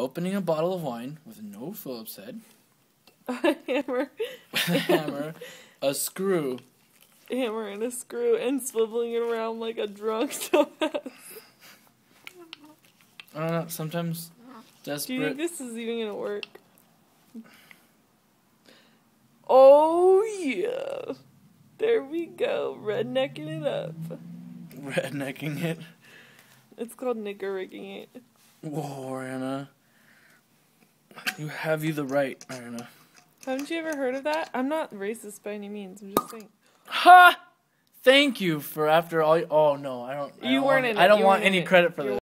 opening a bottle of wine with no Phillips head, A hammer, a hammer, a screw, hammer, and a screw, and swiveling it around like a drunk dumbass. I don't know, sometimes desperate. Do you think this is even gonna work? Oh yeah. There we go. Rednecking it up. rednecking it. It's called nigger rigging it. Whoa, Anna. You have you the right, Anna. Haven't you ever heard of that? I'm not racist by any means. I'm just saying. Ha! Thank you for after all. Oh no, I don't. I You don't weren't want, in I don't you want any it. credit for You this.